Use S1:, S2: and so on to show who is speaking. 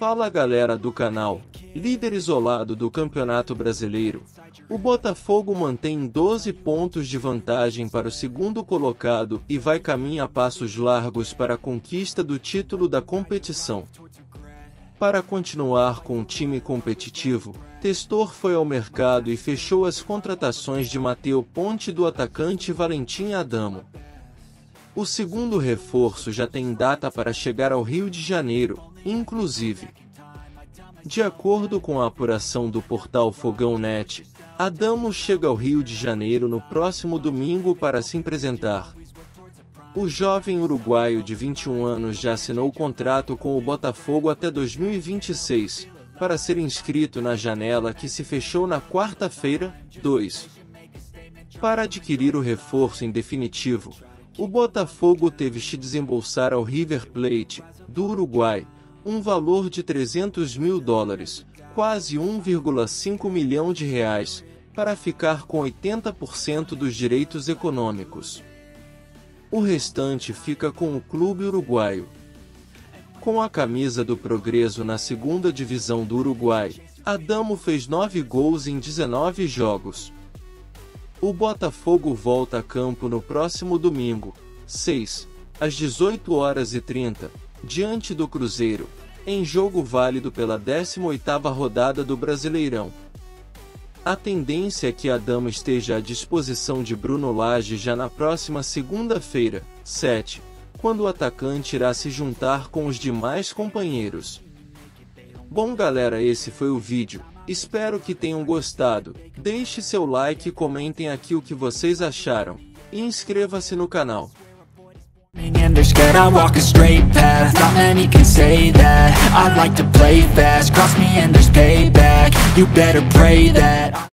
S1: Fala galera do canal, líder isolado do Campeonato Brasileiro. O Botafogo mantém 12 pontos de vantagem para o segundo colocado e vai caminho a passos largos para a conquista do título da competição. Para continuar com o time competitivo, Testor foi ao mercado e fechou as contratações de Mateu Ponte do atacante Valentim Adamo. O segundo reforço já tem data para chegar ao Rio de Janeiro, inclusive. De acordo com a apuração do portal Fogão Net, Adamo chega ao Rio de Janeiro no próximo domingo para se apresentar. O jovem uruguaio de 21 anos já assinou contrato com o Botafogo até 2026, para ser inscrito na janela que se fechou na quarta-feira, 2. Para adquirir o reforço em definitivo, o Botafogo teve que desembolsar ao River Plate, do Uruguai, um valor de 300 mil dólares, quase 1,5 milhão de reais, para ficar com 80% dos direitos econômicos. O restante fica com o clube uruguaio. Com a camisa do Progresso na segunda divisão do Uruguai, Adamo fez 9 gols em 19 jogos. O Botafogo volta a campo no próximo domingo, 6, às 18 horas e 30, diante do Cruzeiro, em jogo válido pela 18ª rodada do Brasileirão. A tendência é que Adamo esteja à disposição de Bruno Lage já na próxima segunda-feira, 7, quando o atacante irá se juntar com os demais companheiros. Bom galera esse foi o vídeo, Espero que tenham gostado. Deixe seu like e comentem aqui o que vocês acharam. E inscreva-se no canal. And they're scared I walk a straight path. Not many can say that. I like to play fast. Cross me and there's payback. You better pray that